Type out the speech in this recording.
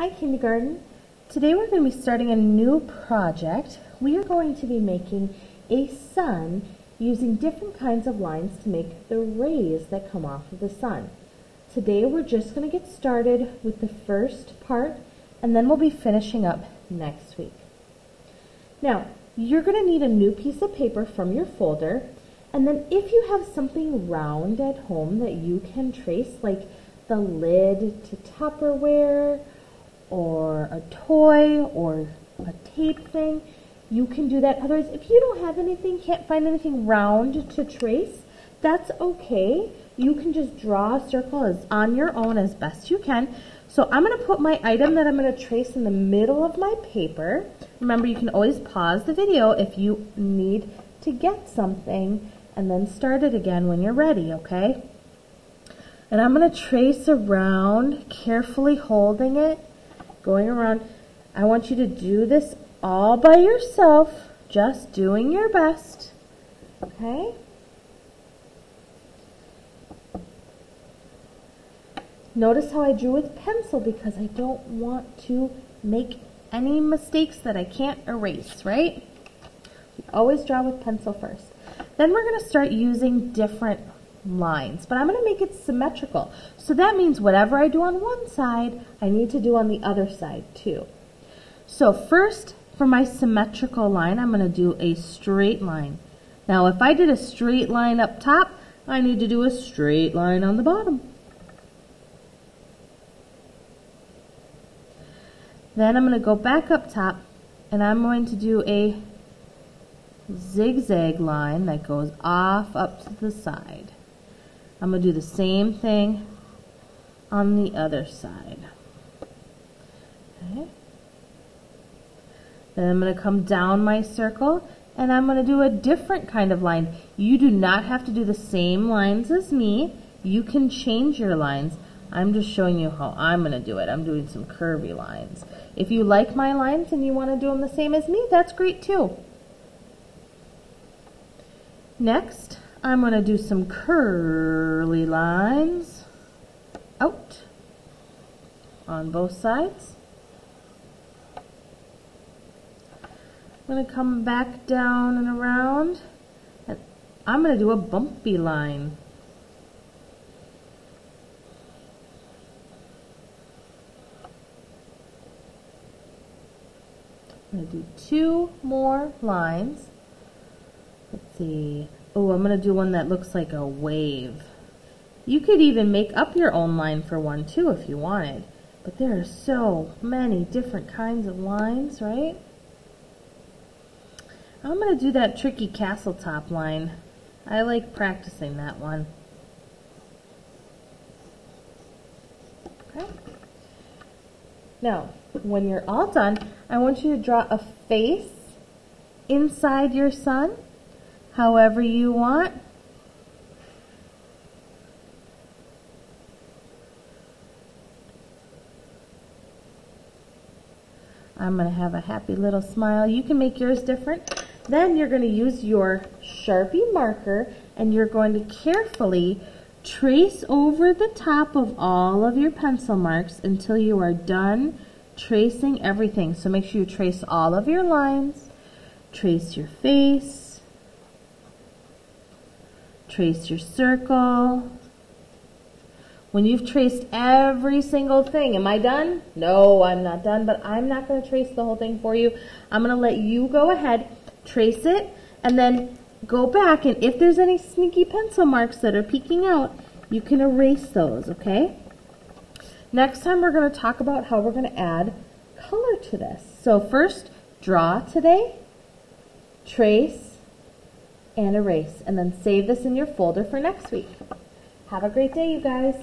Hi kindergarten. Today we're going to be starting a new project. We are going to be making a sun using different kinds of lines to make the rays that come off of the sun. Today we're just going to get started with the first part and then we'll be finishing up next week. Now, you're going to need a new piece of paper from your folder and then if you have something round at home that you can trace like the lid to Tupperware or a toy or a tape thing, you can do that. Otherwise, if you don't have anything, can't find anything round to trace, that's okay. You can just draw a circle as on your own as best you can. So I'm going to put my item that I'm going to trace in the middle of my paper. Remember, you can always pause the video if you need to get something and then start it again when you're ready, okay? And I'm going to trace around, carefully holding it going around. I want you to do this all by yourself, just doing your best. Okay? Notice how I drew with pencil because I don't want to make any mistakes that I can't erase, right? We always draw with pencil first. Then we're going to start using different lines, but I'm going to make it symmetrical. So that means whatever I do on one side, I need to do on the other side too. So first, for my symmetrical line, I'm going to do a straight line. Now if I did a straight line up top, I need to do a straight line on the bottom. Then I'm going to go back up top and I'm going to do a zigzag line that goes off up to the side. I'm going to do the same thing on the other side. Okay. Then I'm going to come down my circle and I'm going to do a different kind of line. You do not have to do the same lines as me. You can change your lines. I'm just showing you how I'm going to do it. I'm doing some curvy lines. If you like my lines and you want to do them the same as me, that's great too. Next, I'm going to do some curly lines out on both sides. I'm going to come back down and around and I'm going to do a bumpy line. I'm going to do two more lines. Let's see. Oh, I'm going to do one that looks like a wave. You could even make up your own line for one too if you wanted. But there are so many different kinds of lines, right? I'm going to do that tricky castle top line. I like practicing that one. Okay. Now, when you're all done, I want you to draw a face inside your sun however you want. I'm going to have a happy little smile. You can make yours different. Then you're going to use your Sharpie marker and you're going to carefully trace over the top of all of your pencil marks until you are done tracing everything. So make sure you trace all of your lines, trace your face, Trace your circle. When you've traced every single thing, am I done? No, I'm not done, but I'm not going to trace the whole thing for you. I'm going to let you go ahead, trace it, and then go back, and if there's any sneaky pencil marks that are peeking out, you can erase those, okay? Next time we're going to talk about how we're going to add color to this. So first, draw today, trace, and erase. And then save this in your folder for next week. Have a great day, you guys.